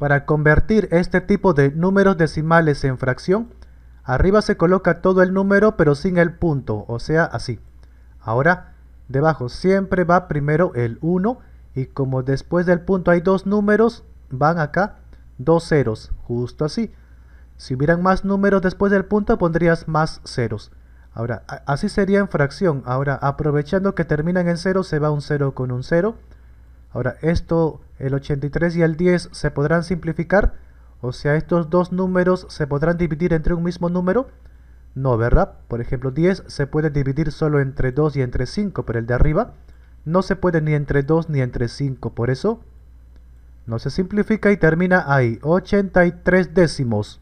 Para convertir este tipo de números decimales en fracción, arriba se coloca todo el número pero sin el punto, o sea, así. Ahora, debajo siempre va primero el 1 y como después del punto hay dos números, van acá dos ceros, justo así. Si hubieran más números después del punto, pondrías más ceros. Ahora, así sería en fracción. Ahora, aprovechando que terminan en 0, se va un 0 con un 0. Ahora, esto, el 83 y el 10 se podrán simplificar. O sea, estos dos números se podrán dividir entre un mismo número. No, ¿verdad? Por ejemplo, 10 se puede dividir solo entre 2 y entre 5, pero el de arriba no se puede ni entre 2 ni entre 5. Por eso, no se simplifica y termina ahí, 83 décimos.